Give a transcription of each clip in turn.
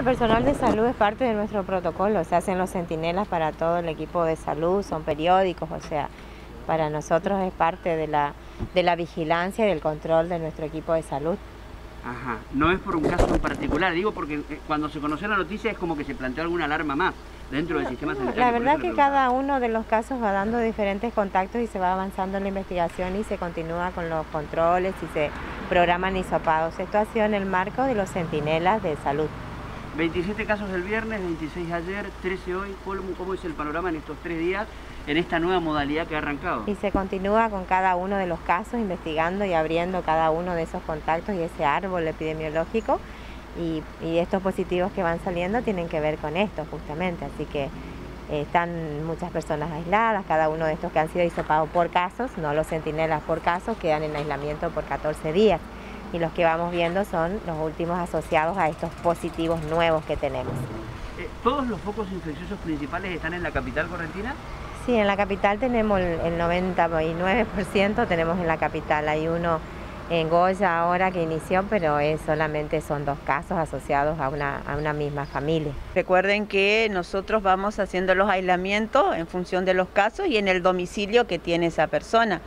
el personal de salud es parte de nuestro protocolo, se hacen los centinelas para todo el equipo de salud, son periódicos, o sea, para nosotros es parte de la, de la vigilancia y del control de nuestro equipo de salud. Ajá, no es por un caso en particular, digo porque eh, cuando se conoció la noticia es como que se planteó alguna alarma más dentro del sistema sanitario. La verdad que cada uno de los casos va dando diferentes contactos y se va avanzando en la investigación y se continúa con los controles y se programan hisopados. Esto ha sido en el marco de los centinelas de salud. 27 casos el viernes, 26 ayer, 13 hoy. ¿Cómo es el panorama en estos tres días en esta nueva modalidad que ha arrancado? Y se continúa con cada uno de los casos, investigando y abriendo cada uno de esos contactos y ese árbol epidemiológico. Y, estos positivos que van saliendo tienen que ver con esto justamente, así que eh, están muchas personas aisladas, cada uno de estos que han sido hisopados por casos, no los centinelas por casos, quedan en aislamiento por 14 días y los que vamos viendo son los últimos asociados a estos positivos nuevos que tenemos. Eh, ¿Todos los focos infecciosos principales están en la capital correntina? Sí, en la capital tenemos el 99%, tenemos en la capital, hay uno en Goya ahora que inició, pero es solamente son dos casos asociados a una, a una misma familia. Recuerden que nosotros vamos haciendo los aislamientos en función de los casos y en el domicilio que tiene esa persona.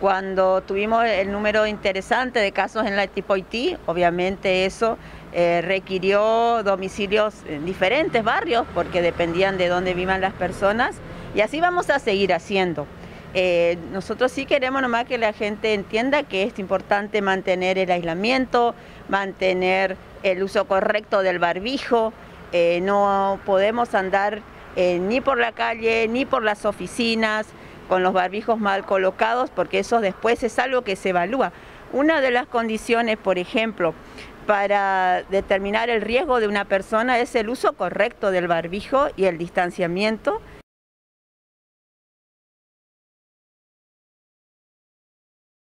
Cuando tuvimos el número interesante de casos en la tipo Haití, obviamente eso eh, requirió domicilios en diferentes barrios porque dependían de dónde vivan las personas y así vamos a seguir haciendo. Eh, nosotros sí queremos nomás que la gente entienda que es importante mantener el aislamiento, mantener el uso correcto del barbijo, eh, no podemos andar ni por la calle ni por las oficinas, con los barbijos mal colocados, porque eso después es algo que se evalúa. Una de las condiciones, por ejemplo, para determinar el riesgo de una persona es el uso correcto del barbijo y el distanciamiento